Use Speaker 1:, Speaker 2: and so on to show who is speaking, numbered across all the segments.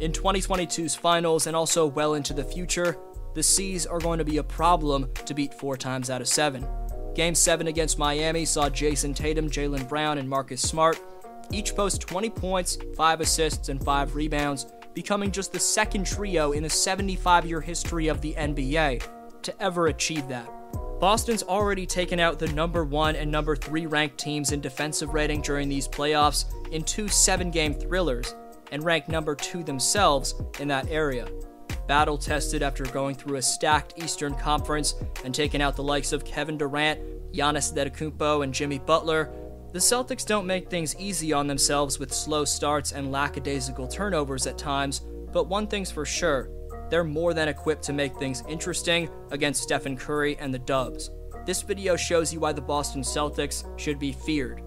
Speaker 1: In 2022's finals and also well into the future, the C's are going to be a problem to beat four times out of seven. Game 7 against Miami saw Jayson Tatum, Jaylen Brown, and Marcus Smart each post 20 points, 5 assists, and 5 rebounds, becoming just the second trio in the 75 year history of the NBA to ever achieve that. Boston's already taken out the number 1 and number 3 ranked teams in defensive rating during these playoffs in two 7 game thrillers, and ranked number 2 themselves in that area. Battle tested after going through a stacked Eastern Conference and taking out the likes of Kevin Durant, Giannis Antetokounmpo, and Jimmy Butler, the Celtics don't make things easy on themselves with slow starts and lackadaisical turnovers at times, but one thing's for sure they're more than equipped to make things interesting against Stephen Curry and the Dubs. This video shows you why the Boston Celtics should be feared.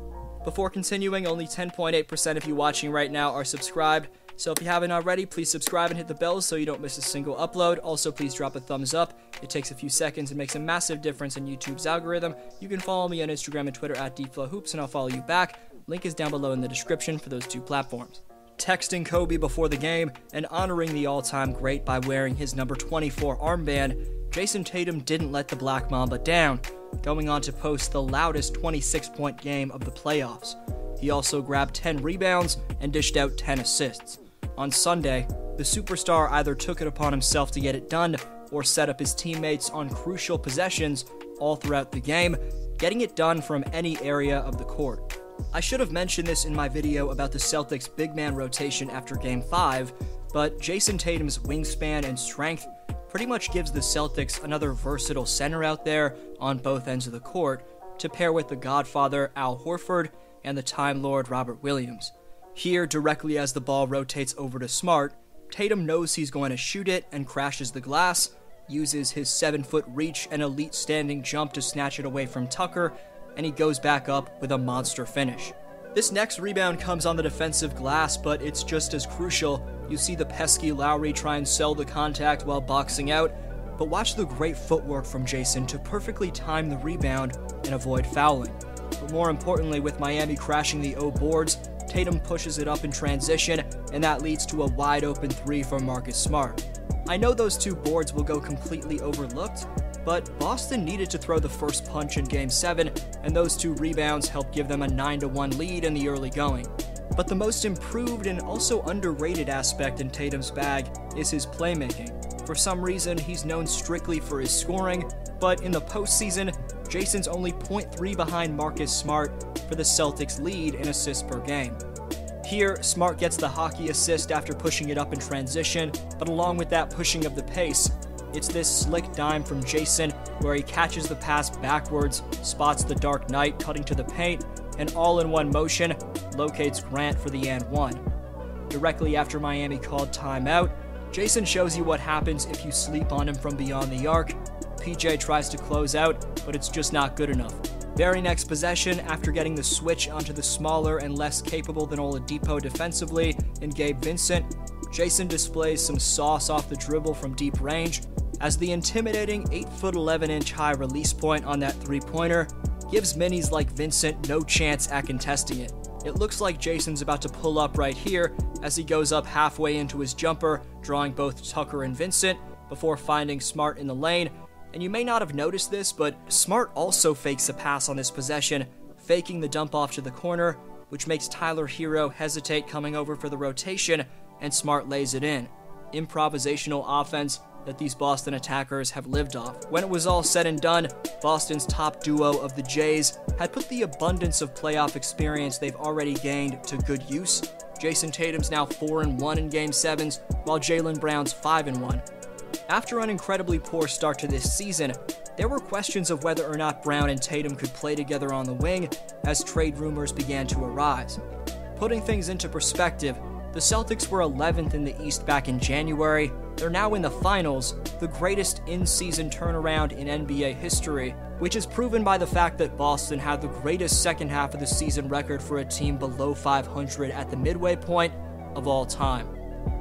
Speaker 1: Before continuing, only 10.8% of you watching right now are subscribed, so if you haven't already, please subscribe and hit the bell so you don't miss a single upload. Also, please drop a thumbs up. It takes a few seconds and makes a massive difference in YouTube's algorithm. You can follow me on Instagram and Twitter at DFlowHoops, and I'll follow you back. Link is down below in the description for those two platforms. Texting Kobe before the game and honoring the all time great by wearing his number 24 armband, Jayson Tatum didn't let the Black Mamba down, going on to post the loudest 26 point game of the playoffs. He also grabbed 10 rebounds and dished out 10 assists. On Sunday, the superstar either took it upon himself to get it done or set up his teammates on crucial possessions all throughout the game, getting it done from any area of the court. I should have mentioned this in my video about the Celtics' big man rotation after Game 5, but Jayson Tatum's wingspan and strength pretty much gives the Celtics another versatile center out there on both ends of the court to pair with the Godfather Al Horford and the Time Lord Robert Williams. Here, directly as the ball rotates over to Smart, Tatum knows he's going to shoot it and crashes the glass, uses his 7 foot reach and elite standing jump to snatch it away from Tucker, and he goes back up with a monster finish. This next rebound comes on the defensive glass, but it's just as crucial. You see the pesky Lowry try and sell the contact while boxing out, but watch the great footwork from Jayson to perfectly time the rebound and avoid fouling. But more importantly, with Miami crashing the O boards, Tatum pushes it up in transition, and that leads to a wide open three from Marcus Smart. I know those two boards will go completely overlooked, but Boston needed to throw the first punch in Game 7, and those two rebounds helped give them a 9 1 lead in the early going. But the most improved and also underrated aspect in Tatum's bag is his playmaking. For some reason, he's known strictly for his scoring, but in the postseason, Jayson's only 0.3 behind Marcus Smart for the Celtics' lead in assists per game. Here, Smart gets the hockey assist after pushing it up in transition, but along with that pushing of the pace, it's this slick dime from Jayson where he catches the pass backwards, spots the Dark Knight cutting to the paint, and all in one motion locates Grant for the and one. Directly after Miami called timeout, Jayson shows you what happens if you sleep on him from beyond the arc. PJ tries to close out, but it's just not good enough. Very next possession, after getting the switch onto the smaller and less capable than Oladipo defensively in Gabe Vincent, Jayson displays some sauce off the dribble from deep range, as the intimidating 8 foot 11 inch high release point on that three pointer gives minis like Vincent no chance at contesting it. It looks like Jayson's about to pull up right here as he goes up halfway into his jumper, drawing both Tucker and Vincent before finding Smart in the lane and you may not have noticed this, but Smart also fakes a pass on this possession, faking the dump off to the corner, which makes Tyler Herro hesitate coming over for the rotation, and Smart lays it in. Improvisational offense that these Boston attackers have lived off. When it was all said and done, Boston's top duo of the Jays had put the abundance of playoff experience they've already gained to good use. Jayson Tatum's now 4 and 1 in game 7s, while Jaylen Brown's 5 and 1. After an incredibly poor start to this season, there were questions of whether or not Brown and Tatum could play together on the wing as trade rumors began to arise. Putting things into perspective, the Celtics were 11th in the East back in January. They're now in the finals, the greatest in season turnaround in NBA history, which is proven by the fact that Boston had the greatest second half of the season record for a team below 500 at the midway point of all time.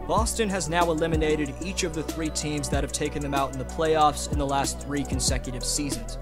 Speaker 1: Boston has now eliminated each of the three teams that have taken them out in the playoffs in the last three consecutive seasons.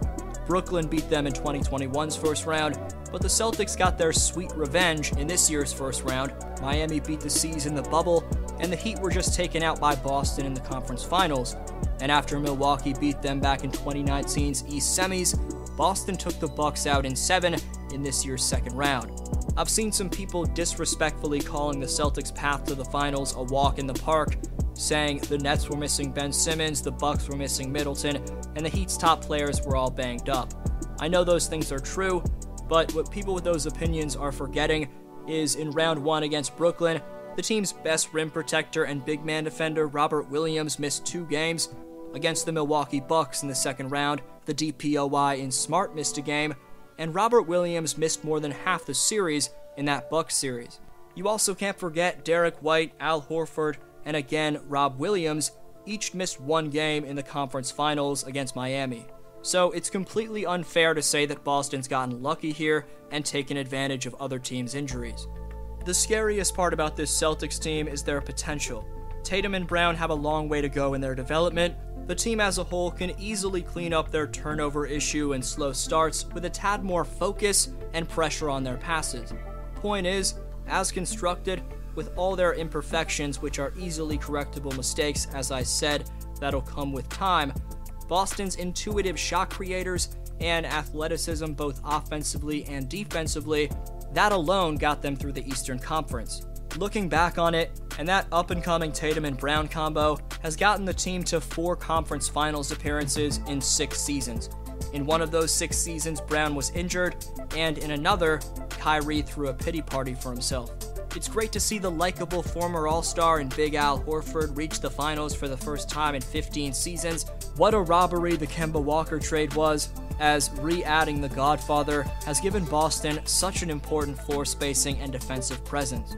Speaker 1: Brooklyn beat them in 2021's first round, but the Celtics got their sweet revenge in this year's first round. Miami beat the C's in the bubble, and the Heat were just taken out by Boston in the conference finals. And after Milwaukee beat them back in 2019's East semis, Boston took the Bucks out in 7 in this year's second round. I've seen some people disrespectfully calling the Celtics' path to the finals a walk in the park, saying the Nets were missing Ben Simmons, the Bucks were missing Middleton, and the Heat's top players were all banged up. I know those things are true, but what people with those opinions are forgetting is in round 1 against Brooklyn, the team's best rim protector and big man defender Robert Williams missed 2 games. Against the Milwaukee Bucks in the second round, the DPOY in Smart missed a game, and Robert Williams missed more than half the series in that Bucks series. You also can't forget Derrick White, Al Horford, and again Rob Williams each missed one game in the conference finals against Miami. So it's completely unfair to say that Boston's gotten lucky here and taken advantage of other teams' injuries. The scariest part about this Celtics team is their potential. Tatum and Brown have a long way to go in their development. The team as a whole can easily clean up their turnover issue and slow starts with a tad more focus and pressure on their passes. Point is, as constructed, with all their imperfections, which are easily correctable mistakes, as I said, that'll come with time, Boston's intuitive shot creators and athleticism, both offensively and defensively, that alone got them through the Eastern Conference. Looking back on it, and that up and coming Tatum and Brown combo has gotten the team to four conference finals appearances in six seasons. In one of those six seasons, Brown was injured, and in another, Kyrie threw a pity party for himself. It's great to see the likable former All Star and Big Al Horford reach the finals for the first time in 15 seasons. What a robbery the Kemba Walker trade was, as re adding the Godfather has given Boston such an important floor spacing and defensive presence.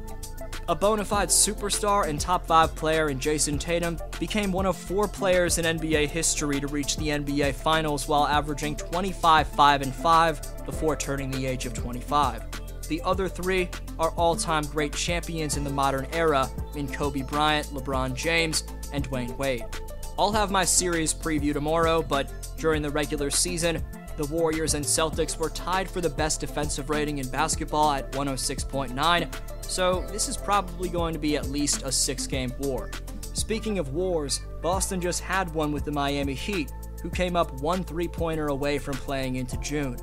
Speaker 1: A bona fide superstar and top 5 player in Jayson Tatum became one of four players in NBA history to reach the NBA Finals while averaging 25 5 and 5 before turning the age of 25. The other three are all time great champions in the modern era in Kobe Bryant, LeBron James, and Dwyane Wade. I'll have my series preview tomorrow, but during the regular season, the Warriors and Celtics were tied for the best defensive rating in basketball at 106.9, so this is probably going to be at least a six game war. Speaking of wars, Boston just had one with the Miami Heat, who came up one three pointer away from playing into June.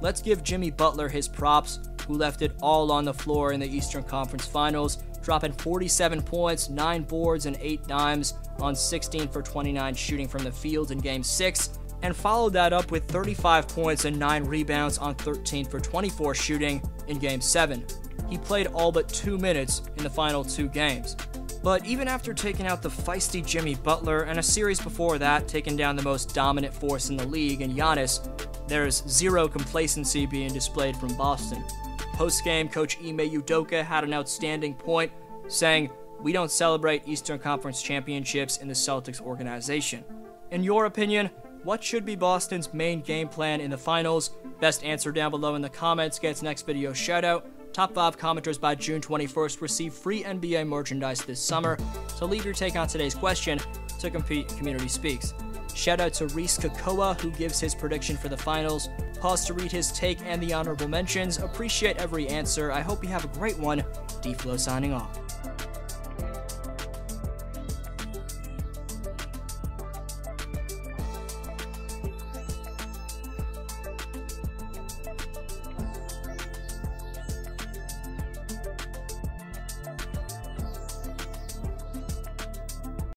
Speaker 1: Let's give Jimmy Butler his props who left it all on the floor in the Eastern Conference Finals, dropping 47 points, 9 boards, and 8 dimes on 16 for 29 shooting from the field in Game 6, and followed that up with 35 points and 9 rebounds on 13 for 24 shooting in Game 7. He played all but 2 minutes in the final two games. But even after taking out the feisty Jimmy Butler and a series before that taking down the most dominant force in the league in Giannis, there's zero complacency being displayed from Boston. Post game, Coach Ime Udoka had an outstanding point, saying, We don't celebrate Eastern Conference championships in the Celtics organization. In your opinion, what should be Boston's main game plan in the finals? Best answer down below in the comments gets next video shoutout. Top 5 commenters by June 21st receive free NBA merchandise this summer, so leave your take on today's question to compete Community Speaks. Shout out to Reese Kakoa, who gives his prediction for the finals. Pause to read his take and the honorable mentions. Appreciate every answer. I hope you have a great one. D Flow signing off.